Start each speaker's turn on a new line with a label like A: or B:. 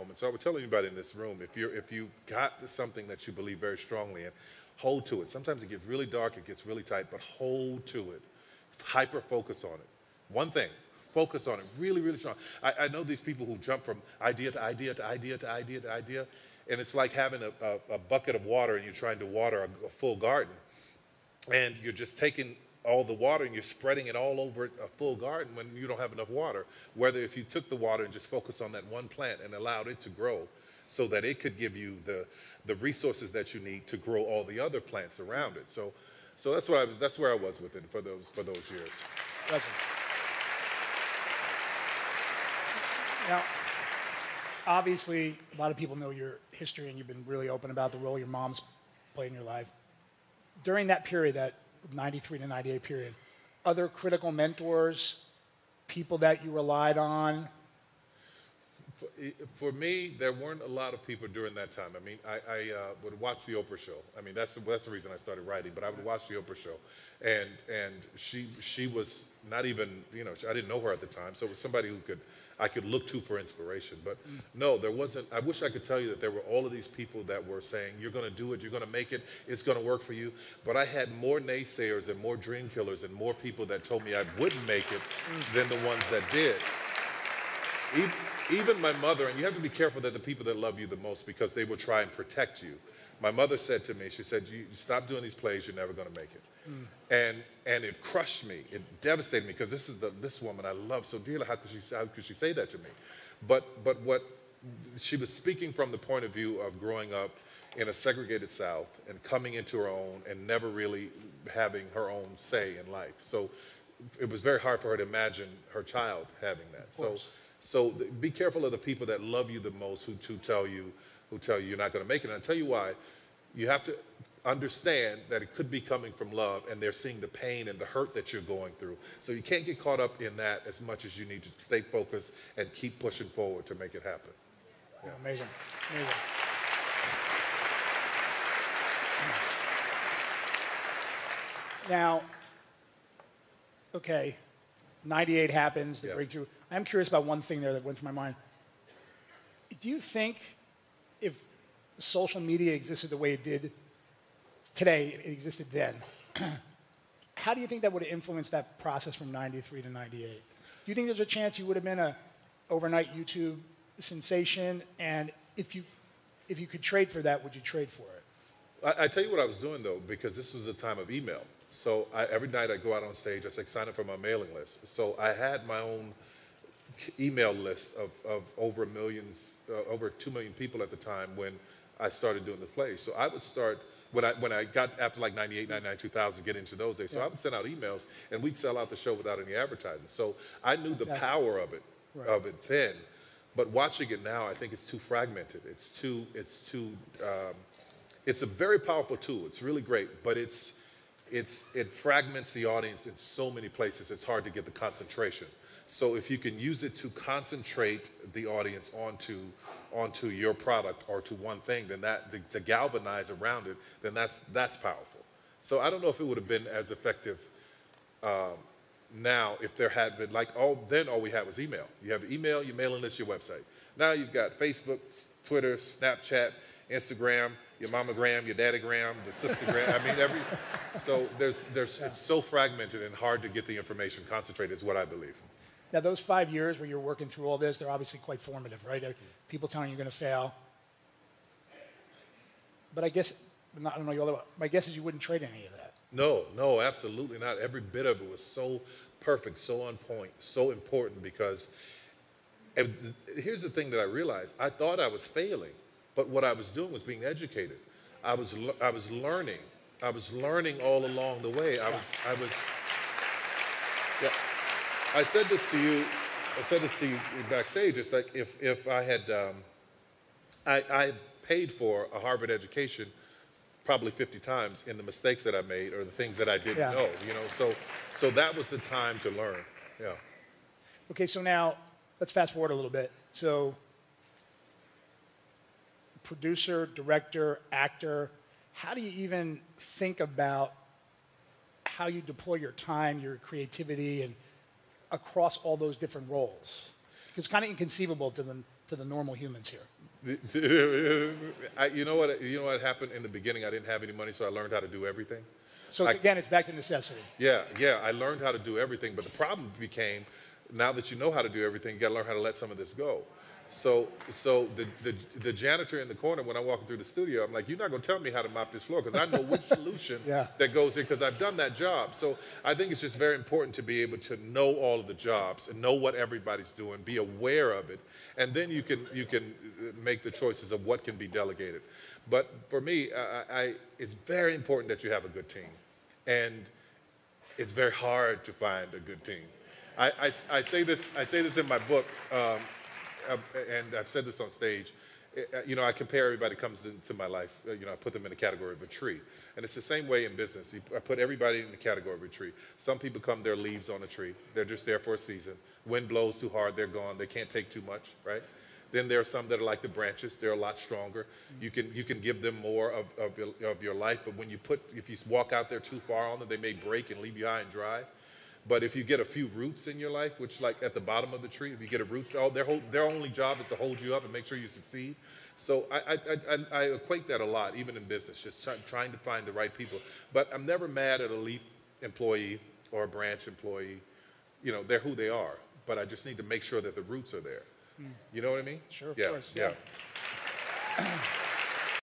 A: moment. So I would tell anybody in this room, if you're if you got something that you believe very strongly in, hold to it. Sometimes it gets really dark, it gets really tight, but hold to it. Hyper focus on it. One thing, focus on it really, really strong. I, I know these people who jump from idea to idea to idea to idea to idea, and it's like having a, a, a bucket of water and you're trying to water a, a full garden, and you're just taking all the water and you're spreading it all over a full garden when you don't have enough water. Whether if you took the water and just focused on that one plant and allowed it to grow so that it could give you the, the resources that you need to grow all the other plants around it. So, so that's, what I was, that's where I was with it for those, for those years.
B: Now, obviously, a lot of people know your history and you've been really open about the role your mom's played in your life. During that period, that 93 to 98 period, other critical mentors, people that you relied on?
A: For, me, there weren't a lot of people during that time. I mean, I, I uh, would watch the Oprah show. I mean, that's, that's the reason I started writing, but I would watch the Oprah show. And, and she, she was not even, you know, I didn't know her at the time, so it was somebody who could I could look to for inspiration. But no, there wasn't. I wish I could tell you that there were all of these people that were saying, you're going to do it, you're going to make it, it's going to work for you. But I had more naysayers and more dream killers and more people that told me I wouldn't make it than the ones that did. Even my mother, and you have to be careful that the people that love you the most because they will try and protect you. My mother said to me, she said, you stop doing these plays, you're never going to make it. Mm. And, and it crushed me. It devastated me because this is the, this woman I love so dearly. How could, she, how could she say that to me? But, but what she was speaking from the point of view of growing up in a segregated South and coming into her own and never really having her own say in life. So it was very hard for her to imagine her child having that. So, so be careful of the people that love you the most who, who tell you, who tell you you're not going to make it. And I'll tell you why. You have to understand that it could be coming from love and they're seeing the pain and the hurt that you're going through. So you can't get caught up in that as much as you need to stay focused and keep pushing forward to make it happen.
B: Yeah. Amazing. Amazing. Now, okay, 98 happens, the yeah. breakthrough. I'm curious about one thing there that went through my mind. Do you think if social media existed the way it did today, it existed then, how do you think that would have influenced that process from 93 to 98? Do you think there's a chance you would have been a overnight YouTube sensation? And if you, if you could trade for that, would you trade for it?
A: I, I tell you what I was doing though, because this was a time of email. So I, every night I go out on stage, I say, sign up for my mailing list. So I had my own email list of, of over millions, uh, over 2 million people at the time when I started doing the play. So I would start, when I, when I got after like 98, 99, 2000, get into those days. So yeah. I would send out emails and we'd sell out the show without any advertising. So I knew the power of it, right. of it then. But watching it now, I think it's too fragmented. It's too, it's too, um, it's a very powerful tool. It's really great, but it's, it's, it fragments the audience in so many places. It's hard to get the concentration. So if you can use it to concentrate the audience onto onto your product or to one thing, then that to galvanize around it, then that's that's powerful. So I don't know if it would have been as effective um, now if there had been like all then all we had was email. You have email, your mailing list, your website. Now you've got Facebook, Twitter, Snapchat, Instagram, your mamagram, your daddygram, the sistergram. I mean, every so there's there's yeah. it's so fragmented and hard to get the information concentrated. Is what I believe.
B: Now, those five years where you're working through all this, they're obviously quite formative, right? People telling you you're going to fail. But I guess, I don't know other, my guess is you wouldn't trade any of that.
A: No, no, absolutely not. Every bit of it was so perfect, so on point, so important because here's the thing that I realized. I thought I was failing, but what I was doing was being educated. I was, I was learning. I was learning all along the way. I was, I was, yeah. I said this to you, I said this to you backstage. It's like if, if I had, um, I, I paid for a Harvard education probably 50 times in the mistakes that I made or the things that I didn't yeah. know, you know. So, so that was the time to learn. Yeah.
B: Okay, so now let's fast forward a little bit. So, producer, director, actor, how do you even think about how you deploy your time, your creativity, and across all those different roles? It's kind of inconceivable to them to the normal humans here?
A: I, you know what? You know what happened in the beginning? I didn't have any money, so I learned how to do everything.
B: So it's,
A: I-
B: again, it's back to necessity.
A: Yeah, yeah. I learned how to do everything, but the problem became, now that you know how to do everything, you got to learn how to let some of this go. So, so the, the the janitor in the corner when I'm walking through the studio, I'm like, you're not going to tell me how to mop this floor because I know which solution
B: Yeah.
A: that goes in because I've done that job. So I think it's just very important to be able to know all of the jobs and know what everybody's doing, be aware of it, and then you can you can uh, make the choices of what can be delegated. But for me, I, I, it's very important that you have a good team, and it's very hard to find a good team. I, I, I say this I say this in my book, um, and I've said this on stage. Uh, You know, I compare everybody that comes into my life. uh, You know, I put them in the category of a tree, and it's the same way in business. I put everybody in the category of a tree. Some people come, they're leaves on a tree. They're just there for a season. Wind blows too hard, they're gone. They can't take too much, right? Then there are some that are like the branches. They're a lot stronger. You can you can give them more of, of, your, of your life, but when you put if you walk out there too far on them, they may break and leave you high and dry. But if you get a few roots in your life, which like at the bottom of the tree, if you get a roots, oh, their whole, their only job is to hold you up and make sure you succeed. So I, I, I, I equate that a lot, even in business, just try, trying to find the right people. But I'm never mad at a leap employee or a branch employee. You know, they're who they are. But I just need to make sure that the roots are there. Hmm. You know what I mean?
B: Sure, of
A: yeah,
B: course,
A: Yeah.
B: yeah.